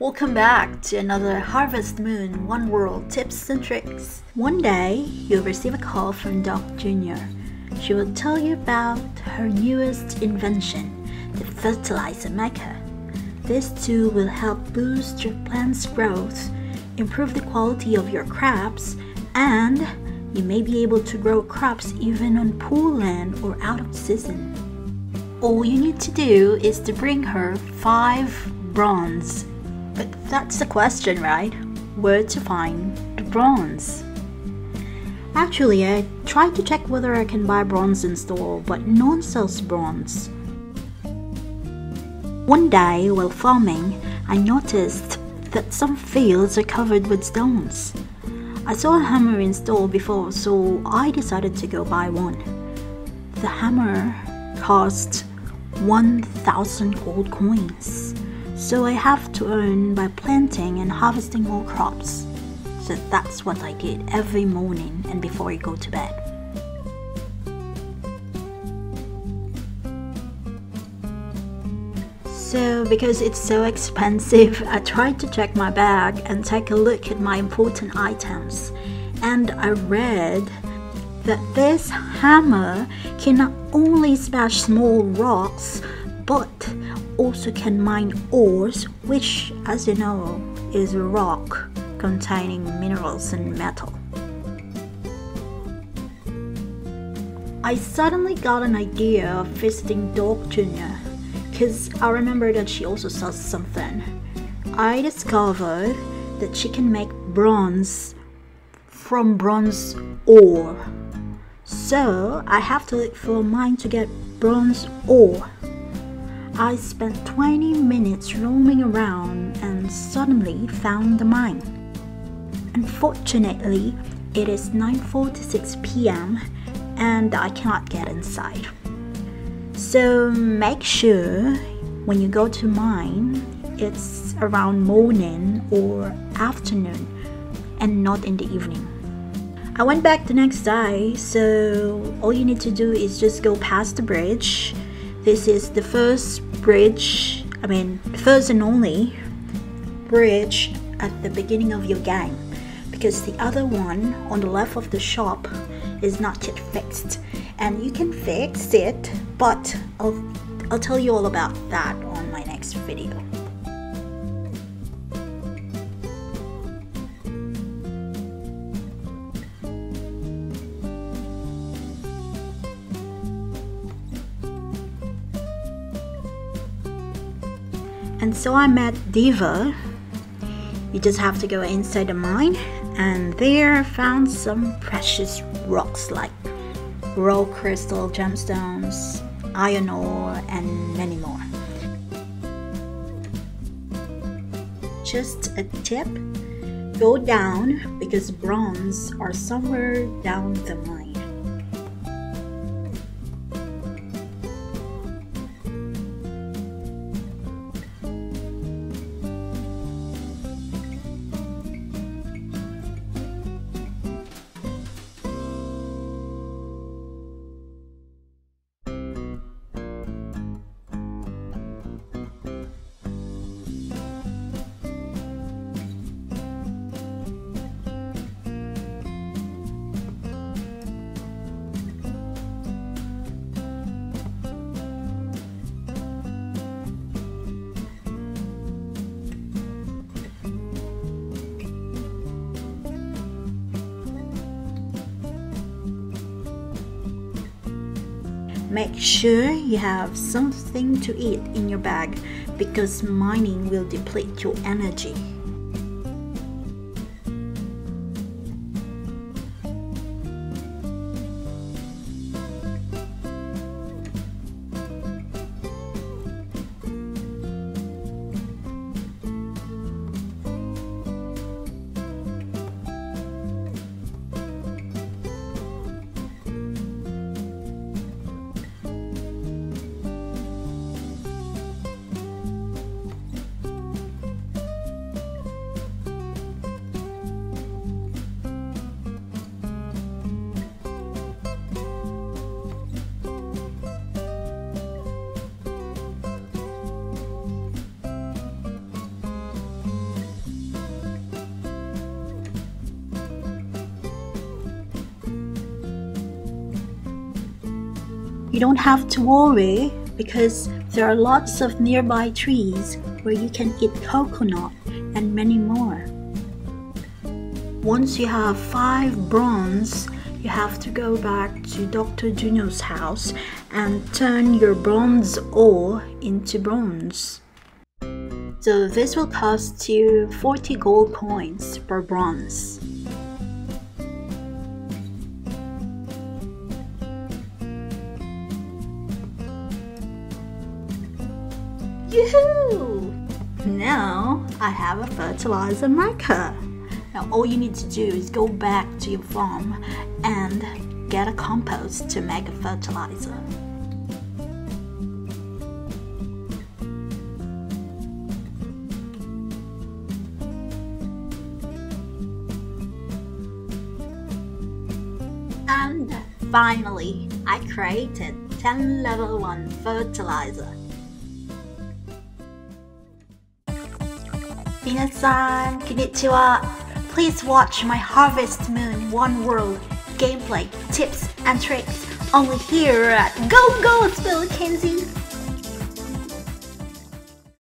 Welcome back to another Harvest Moon One World Tips and Tricks. One day, you'll receive a call from Doc Jr. She will tell you about her newest invention, the fertilizer maker. This tool will help boost your plant's growth, improve the quality of your crops, and you may be able to grow crops even on poor land or out of season. All you need to do is to bring her five bronze but that's the question, right? Where to find the bronze? Actually, I tried to check whether I can buy bronze in store, but no one sells bronze. One day, while farming, I noticed that some fields are covered with stones. I saw a hammer in store before, so I decided to go buy one. The hammer cost 1000 gold coins. So I have to earn by planting and harvesting more crops. So that's what I did every morning and before I go to bed. So, because it's so expensive, I tried to check my bag and take a look at my important items. And I read that this hammer can not only smash small rocks but also can mine ores, which, as you know, is a rock containing minerals and metal. I suddenly got an idea of visiting Doc Jr. because I remember that she also sells something. I discovered that she can make bronze from bronze ore. So I have to look for a mine to get bronze ore. I spent 20 minutes roaming around and suddenly found the mine. Unfortunately, it is 9:46 p.m. and I cannot get inside. So make sure when you go to mine, it's around morning or afternoon and not in the evening. I went back the next day, so all you need to do is just go past the bridge this is the first bridge, I mean, first and only bridge at the beginning of your game because the other one on the left of the shop is not yet fixed and you can fix it but I'll, I'll tell you all about that on my next video. And so I met Diva. You just have to go inside the mine, and there I found some precious rocks like raw crystal gemstones, iron ore, and many more. Just a tip go down because bronze are somewhere down the mine. Make sure you have something to eat in your bag because mining will deplete your energy. You don't have to worry because there are lots of nearby trees where you can eat coconut and many more. Once you have five bronze, you have to go back to Dr. Junior's house and turn your bronze ore into bronze. So this will cost you 40 gold coins per bronze. Yoo-hoo! Now I have a fertilizer maker. Now all you need to do is go back to your farm and get a compost to make a fertilizer. And finally, I created 10 level 1 fertilizer. Minasan, konnichiwa. Please watch my Harvest Moon One World gameplay, tips, and tricks only here at Go Go Spieler Kenzie.